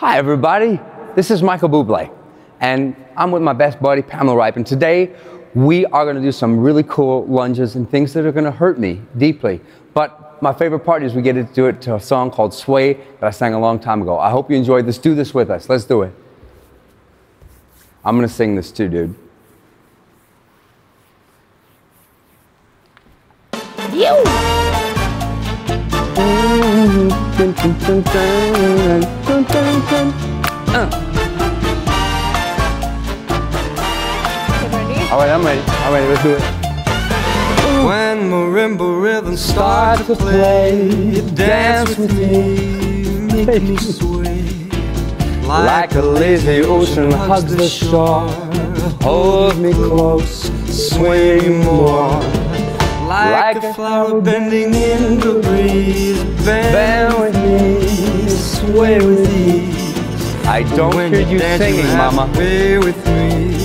Hi, everybody. This is Michael Bublé, and I'm with my best buddy, Pamela Reif, and today we are going to do some really cool lunges and things that are going to hurt me deeply. But my favorite part is we get to do it to a song called Sway that I sang a long time ago. I hope you enjoyed this. Do this with us. Let's do it. I'm going to sing this too, dude. You! Dun, dun, dun, dun, dun, dun, dun. Uh. All right, I'm ready. I'm ready. Let's do it. When marimba rhythms start to play, dance with me, make me sway. Like a lazy ocean hugs the shore, hold me close, sway me more. Like, a flower bending in the breeze, bend, Bend with me, sway with ease. I don't hear you dance, singing, have Mama. to Stay with me,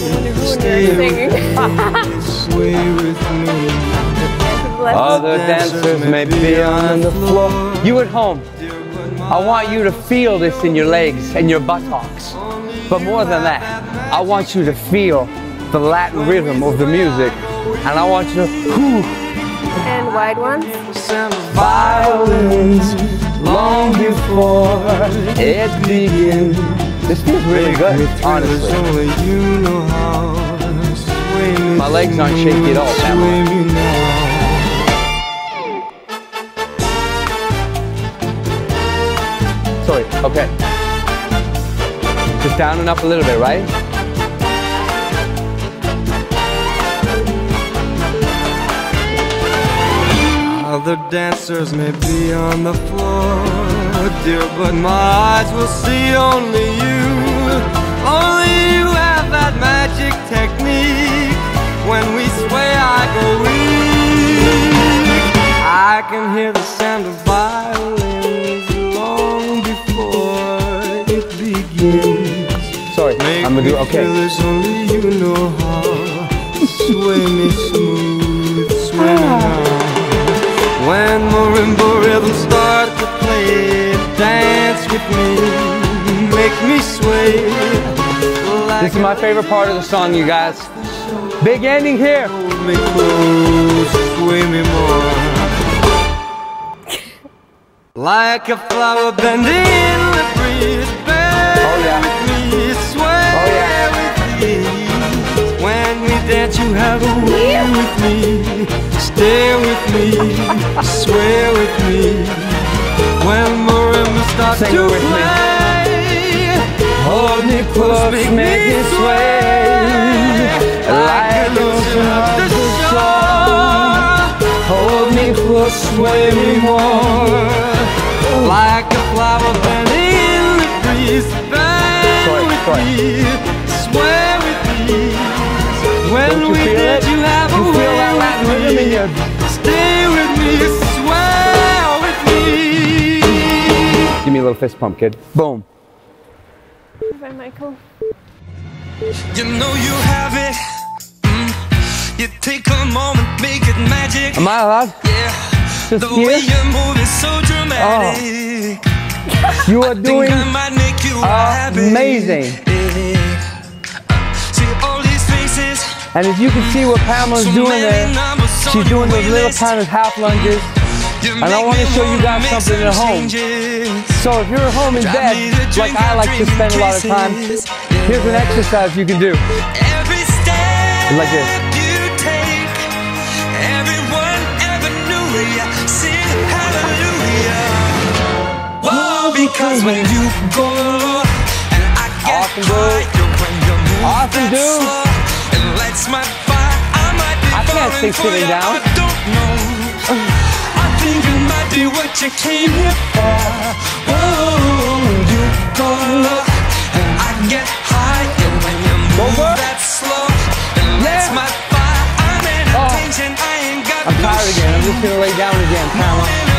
stay with me, sway with me. Other dancers may be on the floor. You at home, I want you to feel this in your legs and your buttocks. But more than that, I want you to feel the Latin rhythm of the music. And I want you to, whew, And wide ones. Sound violins long before it begins. This feels really good, honestly. Only you know how. Sway me, My legs aren't shaky at all, sway Pamela. Sorry, okay. Just down and up a little bit, right? Other dancers may be on the floor, dear, but my eyes will see only you. Only you have that magic technique. When we sway, I go weak. I can hear the sound of violins long before it begins. Sorry, Make I'm gonna do okay. only you know how. Sway me smooth, sway me ah. now. When marimba rhythms start to play, dance with me, make me sway. This is my favorite part of the song, you guys. Big ending here. Hold me close, sway me more. Like a flower bending in the breeze, Dance, you have a way with me, stay with me, sway with me. When marimba starts Sing to it with me. play, Hold me close, make me sway. Like an ocean of the shore. Hold me close, sway me more. Like a flower bending in the breeze, you we feel dance, it? you have You a feel way that Latin rhythm in your Stay with me, sway with me. Give me a little fist pump, kid. Boom. Bye, Michael. You know you have it. Mm. You take a moment, make it magic. Am I allowed? Yeah. Just The way here? you move is so dramatic. You are doing I might make you happy. amazing. And as you can see what Pamela's doing there, she's doing those little kind of half lunges. And I wanna show you guys something at home. So if you're at home in bed, like I like to spend a lot of time, here's an exercise you can do. Every step Like this. you take, everyone ever knew ya. Sing hallelujah. Whoa, because when you go and I get Awesome, dude. higher when you move Awesome, dude. Be I can't falling stay for sitting down. I don't know. I think it might be what you came here for. Whoa, you go low and I get higher when you move Over. that slow. Lights my fire. I'm in Oh. attention. I ain't got I'm tired again. I'm just gonna lay down again.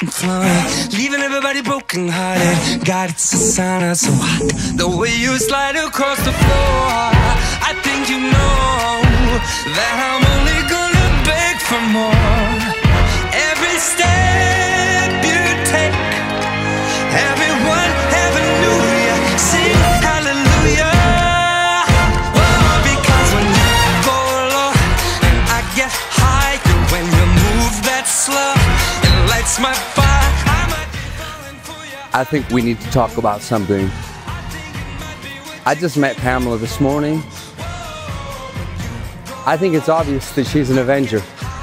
And flood, leaving everybody broken hearted. God, it's a sign of so hot. The way you slide across the floor, I think you know that I'm only gonna beg for more. Every step I think we need to talk about something. I just met Pamela this morning. I think it's obvious that she's an Avenger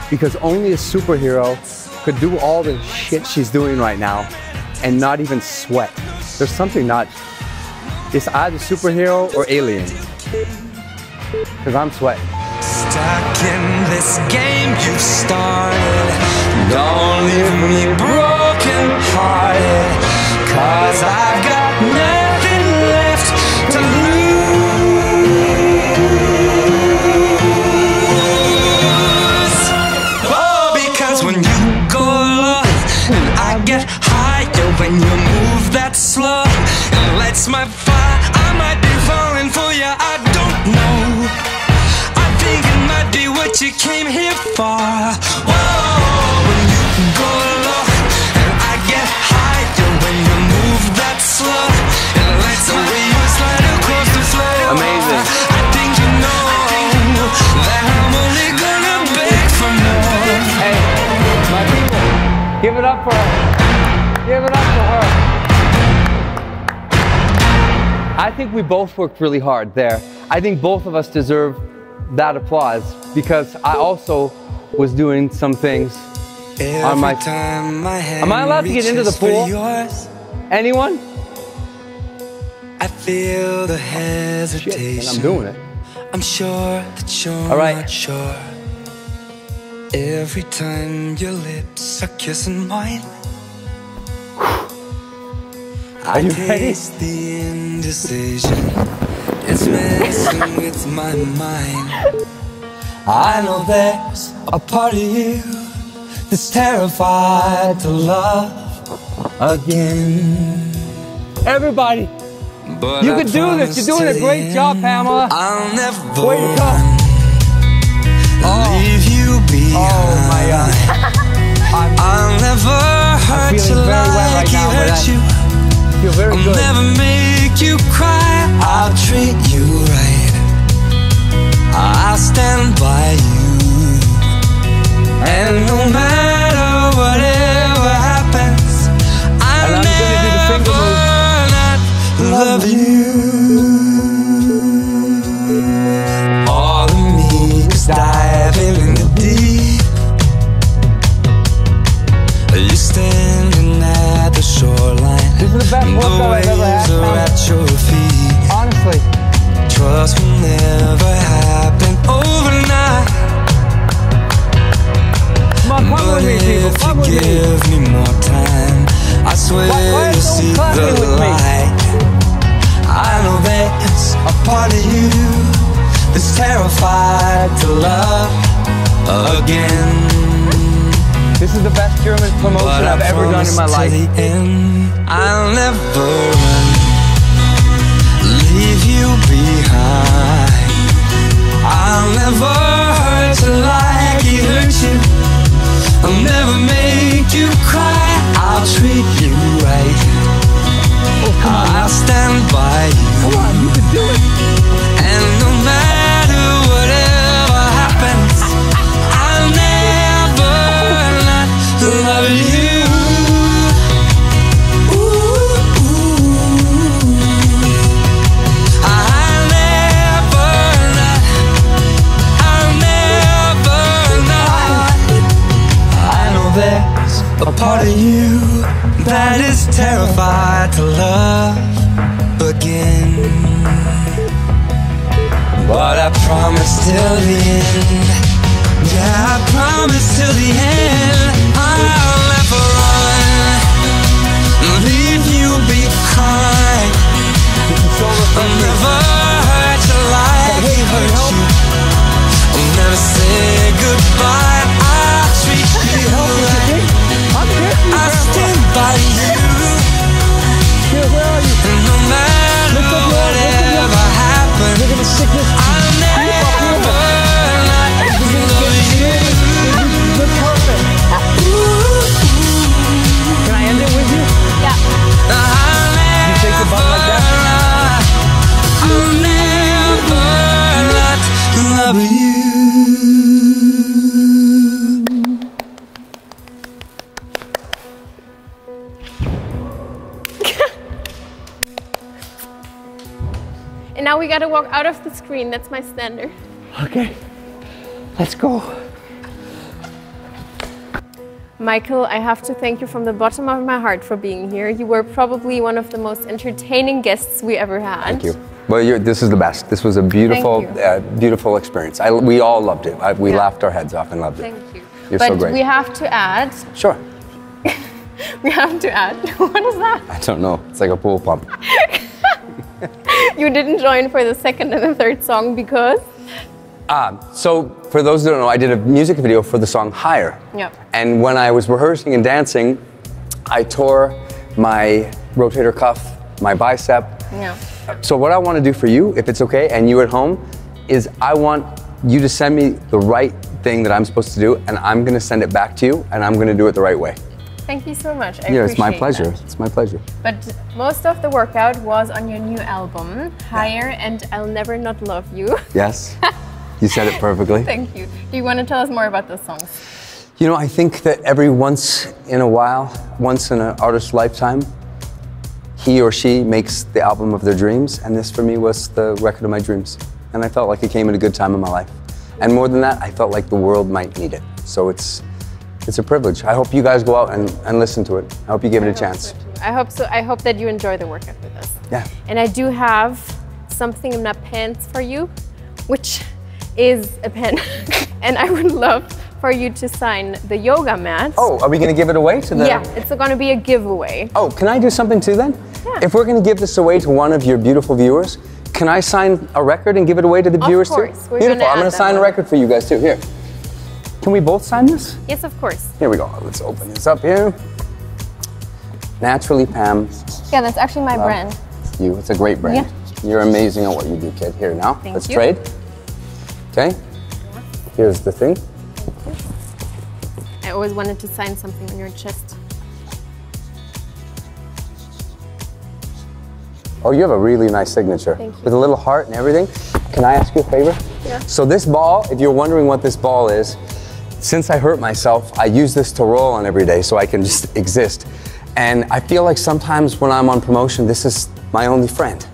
because only a superhero could do all the shit she's doing right now and not even sweat. There's something not. It's either superhero or alien. Because I'm sweating. Stuck in this game you've started. Don't leave me broken hearted. Cause I've got nothing left to lose. Oh, because when you go low and I get higher when you move that slow, it lights my fire. I might be falling for you, I don't know. I think it might be what you came here for. Whoa, give it up for her. Give it up for her. I think we both worked really hard there. I think both of us deserve that applause because I also was doing some things. Every my- time my Am I allowed to get into the pool? Anyone? I feel the Shit, hesitation. and I'm doing it. I'm sure that you're All right. not sure. Every time your lips are kissing mine, I you ready? taste the indecision. It's messing with my mind. I know there's a part of you that's terrified to love again. Everybody, But you I can do this. You're doing a great job, Pamela. I'll never Way to go. run. Oh. leave you behind. Oh my God. I'll never hurt you feeling very wet like right now, hurt you. I feel very I'll good. never make you cry. I'll treat you right. I'll stand by you. And no matter love you. All of me is diving in the deep. You standing at the shoreline. This is the best workout I've ever had, The waves are at your feet. Honestly, Trust will never happen overnight. come on, come with me, people. Come with me. Part of you that's terrified to love again. This is the best German promotion But I've ever done in my life. end, I'll never run, leave you behind. I'll never part of you that is terrified to love again. But I promise till the end. Yeah, I promise till the end. I'll gotta walk out of the screen. That's my standard. Okay. Let's go. Michael, I have to thank you from the bottom of my heart for being here. You were probably one of the most entertaining guests we ever had. Thank you. Well, you're, this is the best. This was a beautiful, uh, beautiful experience. I, we all loved it. I, we Yeah. laughed our heads off and loved it. Thank you. You're but so great. we have to add, Sure. we have to add, what is that? I don't know. It's like a pool pump. You didn't join for the second and the third song because? Ah, so, for those who don't know, I did a music video for the song Higher. Yep. And when I was rehearsing and dancing, I tore my rotator cuff, my bicep. Yeah. So, what I want to do for you, if it's okay, and you at home, is I want you to send me the right thing that I'm supposed to do, and I'm going to send it back to you, and I'm going to do it the right way. Thank you so much. I yeah, it's my pleasure. that. It's my pleasure. But most of the workout was on your new album, Higher and I'll Never Not Love You. Yes. you said it perfectly. Thank you. Do you want to tell us more about the songs? You know, I think that every once in a while, once in an artist's lifetime, he or she makes the album of their dreams, and this for me was the record of my dreams. And I felt like it came at a good time in my life. And more than that, I felt like the world might need it. So it's it's a privilege. I hope you guys go out and, and listen to it. I hope you give it a chance. I hope so. I hope that you enjoy the workout with us. Yeah. And I do have something in my pants for you, which is a pen. and I would love for you to sign the yoga mat. Oh, are we gonna give it away to the Yeah, it's going to be a giveaway. Oh, can I do something too then? Yeah. If we're going to give this away to one of your beautiful viewers, can I sign a record and give it away to the Of viewers course, too? we're Beautiful. gonna I'm going to that sign a record for you guys too. Here. Can we both sign this? Yes, of course. Here we go. Let's open this up here. Naturally, Pam. Yeah, that's actually my brand. You. It's a great brand. Yeah. You're amazing at what you do, kid. Here now. Thank let's you. trade. Okay. Here's the thing. I always wanted to sign something on your chest. Oh, you have a really nice signature. Thank you. With a little heart and everything. Can I ask you a favor? Yeah. So this ball, if you're wondering what this ball is, since I hurt myself, I use this to roll on every day so I can just exist. And I feel like sometimes when I'm on promotion, this is my only friend.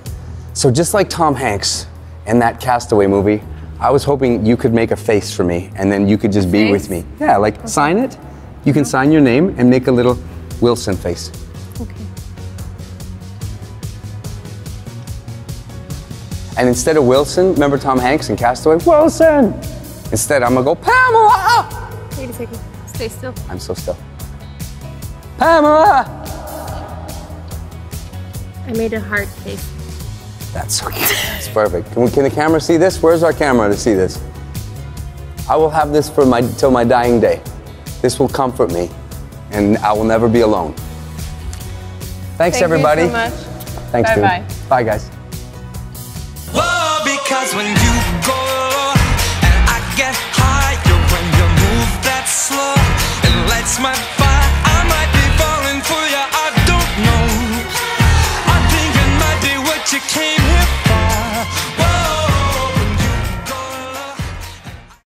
So just like Tom Hanks in that Castaway movie, I was hoping you could make a face for me and then you could just be with me. Yeah, like sign it. You can sign your name and make a little Wilson face. Okay. And instead of Wilson, remember Tom Hanks in Castaway? Wilson! Instead, I'm gonna go, Pamela! Wait a second. Stay still. I'm so still. Pamela! I made a heart face. That's so cute. That's perfect. Can, we, can the camera see this? Where's our camera to see this? I will have this for my till my dying day. This will comfort me, and I will never be alone. Thanks, Thank everybody. you so much. Thanks, dude. Bye-bye. Bye, guys. Whoa, because when lights my fire. I might be falling for you, I don't know. I think it might be what you came here for